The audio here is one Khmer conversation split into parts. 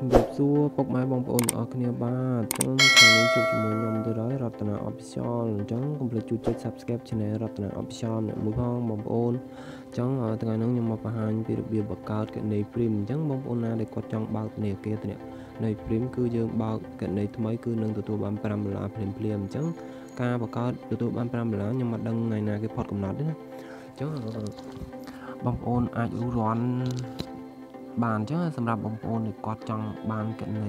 ជំរាបសួរពុកម៉ែបងប្អូនទាំងអស់គ្នាបាទអញ្ចឹងថ្ងៃនេះជួបជាមួយខ្ញុំទៅហើយរតនា Official អញ្ចឹងកុំភ្លេចជួយចុច Subscribe Channel រតនា Official អ្នកមួយផងបងប្អូនអញ្ចឹងថ្ងៃនេះខ្ញុំមកបង្ហាញពីរបៀបបង្កើតកណី Prim អញ្ចឹងបងប្អូនណាដែលគាត់ចង់បើកធនាគារទៅនេះនៃ Prim គឺយើងបើកកណីថ្មីគឺនឹងទទួលបាន5ដុល្លារភ្លាមភ្លាមអញ្ចឹងការបង្កើតទទួលបាន5ដុល្លារខ្ញុំមិនដឹងថ្ងៃណាគេផុតកំណត់ទេណាអញ្ចឹងបងប្អូនអាចរੂរាន់ បានអញ្ចឹងសម្រាប់បងប្អូនដែលគាត់ចង់បានកណី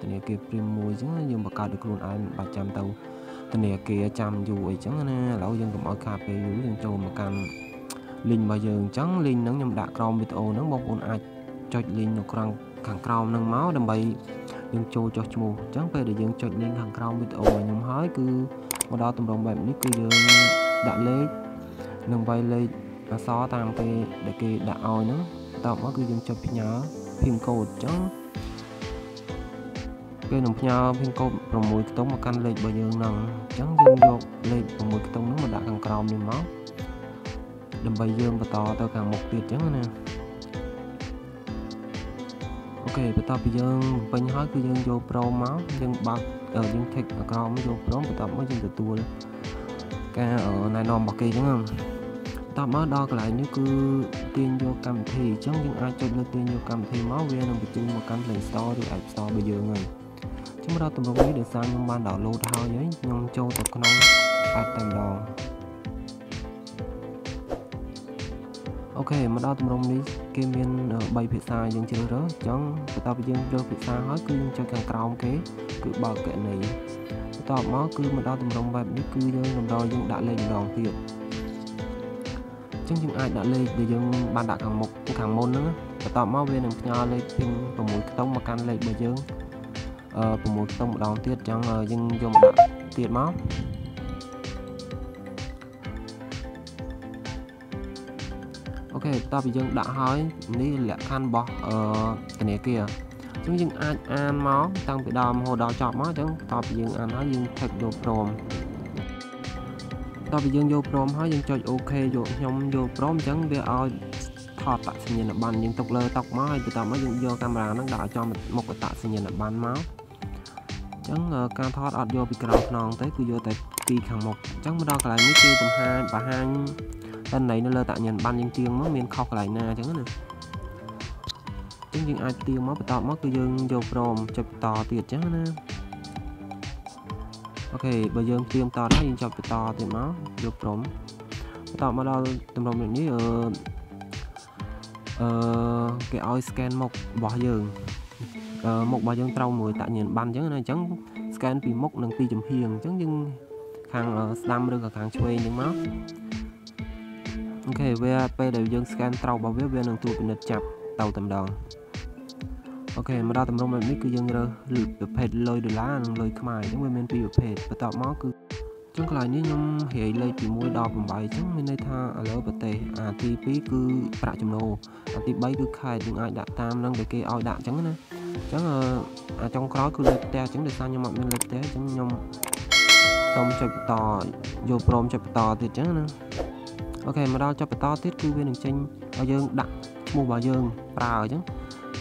ធនាគារ Prim មួយអញ្ចឹងយើងបង្កើតដោយខ្លួនឯងមិនបាច់ចាំទៅធនាគារចាំយូរអីចឹងណាឥឡូវយើងកុំឲ្យខាតពេលយូរយើងចូលមកកាន់ link របស់យើងអញ្ចឹង link ហ្នឹងខ្ញុំដាក់ក្រោមវីដេអូហ្នឹងបងប្អូនអាចចុច link នៅក្រោមខាងក្រោមហ្នឹងមកដើម្បីយើងចូលចុះឈ្មោះអញ្ចឹងពេលដែលយើងចុច link ខាងក្រោមវីដេអូរបស់ខ្ញុំហើយគឺមកដល់តម្រងបែបនេះគឺយើងដាក់លេខនិងវាយលេខអក្សរតាមគេដែលគេដាក់ឲ្យហ្នឹង តបមកគឺយើងចុចផ្ញើ pin code អញ្ចឹងគេនឹងផ្ញើ pin code 6ខ្ទង់មកកាន់លេខរបស់យើងហ្នឹងអញ្ចឹងយើងយកលេខ6ខ្ទង់ហ្នឹងមកដាក់ខាងក្រោមនេះមកដើម្បីយើងបន្តទៅខាងមុខទៀតអញ្ចឹងណាអូខេបន្ទាប់ពីយើងពេញហើយគឺយើងយក Pro មកយើងបើកយើង tick ក្រោមយក Pro បន្ទាប់មកយើងទទួលការណែនាំរបស់គេអញ្ចឹង តបមកដល់កន្លែងនេះគឺទាញយកកម្មវិធីអញ្ចឹងយើងអាចចុចលើទាញយកកម្មវិធីមកវានឹងបញ្ជូនមកកាន់ Play Store ឬ App Store របស់យើងហើយខ្ញុំរកទម្រង់នេះដោយសារខ្ញុំបាន download ហើយហើយខ្ញុំចូលទៅក្នុង app តែម្ដងអូខេមកដល់ទម្រង់នេះគេមាន3ភាសាយើងជ្រើសរើសអញ្ចឹងបន្ទាប់ពីយើងជ្រើសភាសាហើយគឺយើងចុចខាងក្រោមគេគឺបើកគណនីបន្ទាប់មកគឺមកដល់ទម្រង់បែបនេះគឺយើងតម្រូវយើងដាក់លេខម្ដងទៀត ចឹងយើងអាចដាក់លេខដែលយើងបានដាក់ខាងមុខខាងមុនហ្នឹងបន្ទាប់មកវានឹងផ្ញើលេខពី6ខ្ទង់មកកាន់លេខរបស់យើងអឺ6ខ្ទង់ម្ដងទៀតចឹងយើងយកមកដាក់ទៀតមកអូខេបន្ទាប់ពីយើងដាក់ហើយនេះលក្ខខណ្ឌរបស់អឺធនាគារអញ្ចឹងយើងអាចអានមកតាំងពីដើមរហូតដល់ចប់មកអញ្ចឹងបន្ទាប់ពីយើងអានហើយយើង check យកព្រម តទៅយើងយកព្រមហើយយើងចុចអូខេយកខ្ញុំយកព្រមអញ្ចឹងវាឲ្យថតតាក់សញ្ញាណប័ណ្ណយើងទុកលើតុមកហើយបន្ទាប់មកយើងយកកាមេរ៉ាហ្នឹងដាក់ចំមុខតាក់សញ្ញាណប័ណ្ណមកអញ្ចឹងការថតអត់យកពីក្រៅខ្នងទេគឺយកតែពីខាងមុខអញ្ចឹងមកដល់កន្លែងនេះគឺទំហាញបង្ហាញតន័យនៅលើតាក់សញ្ញាណប័ណ្ណយើងទៀងមកមានខុសកន្លែងណាអញ្ចឹងណាអញ្ចឹងយើងអាចទៀងមកបន្តមកគឺយើងយកព្រមចុចបន្តទៀតអញ្ចឹងណា អូខេបើយើងត្រៀមតហើយយើងចាប់បន្តទៀតមកយកព្រមបន្តមកដល់តម្រុំនេះអឺអឺគេឲ្យ scan មុខរបស់យើងអឺមុខរបស់យើងត្រូវមួយតាក់ញៀនបានអញ្ចឹងណាអញ្ចឹង scan ពីមុខនិងពីចំហៀងអញ្ចឹងយើងខាងស្ដាំឬក៏ខាងឆ្វេងអញ្ចឹងមកអូខេវាពេលដែលយើង scan ត្រូវរបស់វាវានឹងត្រួតពិនិត្យចាប់ទៅតែម្ដង អូខេមកដល់តម្រុំបែបនេះគឺយើងរើសប្រភេទលុយដុល្លារនិងលុយខ្មែរអញ្ចឹងវាមានពីរប្រភេទបន្ទាប់មកគឺចឹងកន្លែងនេះខ្ញុំរាយលេខពី1ដល់8អញ្ចឹងមានន័យថាឥឡូវប្រទេសអាទី2គឺប្រាក់ចំណូលអាទី3គឺខែយើងអាចដាក់តាមនឹងដែលគេឲ្យដាក់អញ្ចឹងណាអញ្ចឹងអាចុងក្រោយគឺលេខផ្ទះអញ្ចឹងដោយសារខ្ញុំអត់មានលេខផ្ទះអញ្ចឹងខ្ញុំសូមចុចបន្តយកព្រមចុចបន្តទៀតអញ្ចឹងណាអូខេមកដល់ចុចបន្តទៀតគឺវានឹងចេញឲ្យយើងដាក់ឈ្មោះរបស់យើងប្រើអញ្ចឹង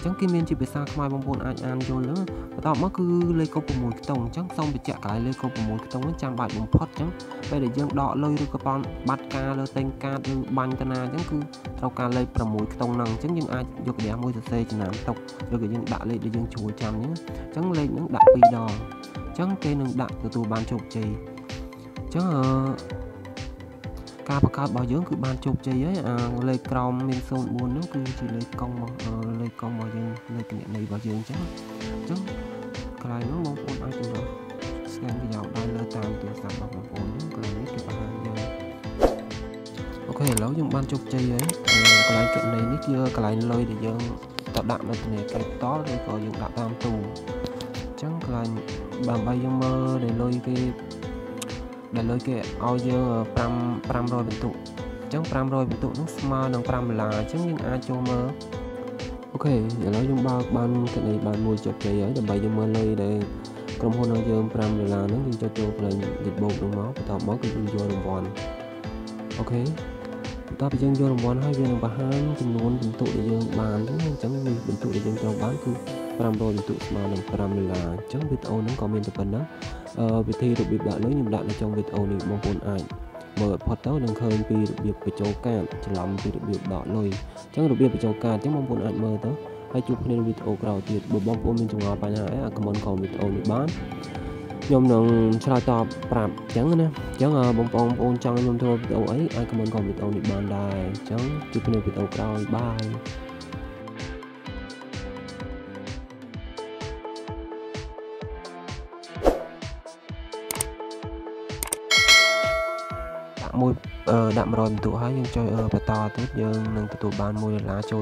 អញ្ចឹងគេមានជាភាសាខ្មែរបងប្អូនអាចអានយល់ហ្នឹងបន្ទាប់មកគឺលេខកុប6ខ្ទង់អញ្ចឹងសូមបញ្ជាក់កន្លែងលេខកុប6ខ្ទង់ហ្នឹងចាំបាច់បំផុតអញ្ចឹងពេលដែលយើងដកលុយឬក៏បនបាត់ការលើតេងកាតឬបាញ់តាណាអញ្ចឹងគឺត្រូវការលេខ6ខ្ទង់ហ្នឹងអញ្ចឹងយើងអាចយកក្រាស់មួយសរសេរចំណាំទុកឬក៏យើងដាក់លេខដែលយើងជួយចាំអញ្ចឹងអញ្ចឹងលេខហ្នឹងដាក់2ដងអញ្ចឹងគេនឹងដាក់ទទួលបានជោគជ័យអញ្ចឹងអឺ ការបង្កើតរបស់យើងគឺបានជោគជ័យហើយអាលេខក្រោមមាន04ហ្នឹងគឺជាលេខកុងរបស់លេខកុងរបស់យើងលេខគណនីរបស់យើងអញ្ចឹងអញ្ចឹងកន្លែងហ្នឹងបងប្អូនអាចទៅ scan ប្រយោគដោយលើតាមទូរស័ព្ទរបស់បងប្អូនកន្លែងនេះគេបង្ហាញយើងអូខេឥឡូវយើងបានជោគជ័យហើយកន្លែងគណនីនេះជាកន្លែងលុយដែលយើងទៅដាក់នៅធនាគារផ្ទាល់ឬក៏យើងដាក់តាមទូអញ្ចឹងកន្លែងដើម្បីយើងមើលដែលលុយគេ ដែលលុយគេឲ្យយើង5 500បន្ទុកអញ្ចឹង500បន្ទុកនោះស្មើនឹង5ដុល្លារអញ្ចឹងយើងអាចចូលមើលអូខេឥឡូវយើងបើកបានកណីបានមួយជោគជ័យហើយដើម្បីយើងមើលលុយដែលក្រុមហ៊ុនឲ្យយើង5ដុល្លារហ្នឹងយើងចុចចូលផ្នែកលេខបូកនោះមកបន្ទាប់មកគឺយើងយករង្វាន់អូខេបន្ទាប់ពីយើងយករង្វាន់ហើយវានឹងបង្ហាញចំនួនបន្ទុកដែលយើងបានអញ្ចឹងនេះបន្ទុកដែលយើងត្រូវបានគឺ 500ពិន្ទុស្មើនឹង5ដុល្លារអញ្ចឹងវីដេអូហ្នឹងក៏មានតែប៉ុណ្ណឹងអឺវិធីរបៀបដាក់លុយខ្ញុំដាក់នៅ trong វីដេអូនេះបងប្អូនអាចមើលផុតទៅនឹងឃើញពីរបៀបបញ្ចូលកាតច្រឡំពីរបៀបដកលុយអញ្ចឹងរបៀបបញ្ចូលកាតអញ្ចឹងបងប្អូនអាចមើលទៅហើយជួបគ្នានៅវីដេអូក្រោយទៀតបើបងប្អូនមានចម្ងល់បញ្ហាអីអាចខមមិនខមវីដេអូនេះបានខ្ញុំនឹងឆ្លើយតបប្រាប់អញ្ចឹងណាអញ្ចឹងបងប្អូនបងប្អូនចង់ខ្ញុំធ្វើវីដេអូអីអាចខមមិនខមវីដេអូនេះបានដែរអញ្ចឹងជួបគ្នាវីដេអូក្រោយបាយ ដាក់មួយដាក់100ពិន្ទុហើយយើងចុចបន្តទៀតយើងនឹងទទួលបាន1ដុល្លារចូល